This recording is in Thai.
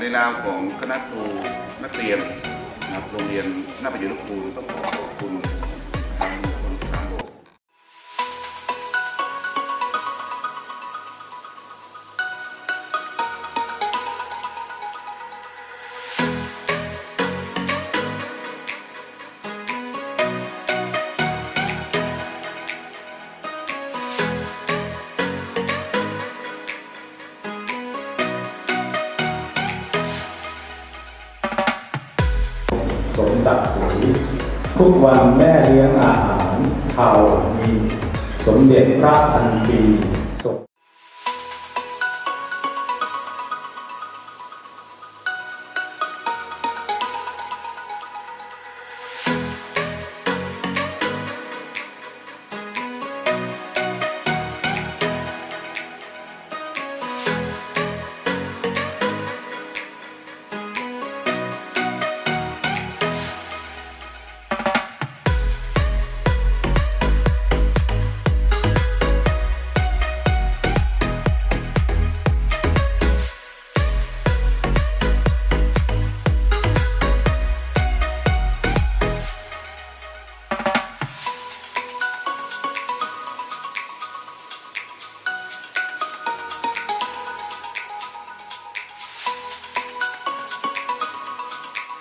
ในนามของคณะครูนักเรียนนะครับโรงเรียนหน้าประยุทธ์ครูต้องขอขอบคุณ สมศักดิ์ศรีทุกวันแม่เลี้ยงอาหารข่าวมี สมเด็จพระพันปี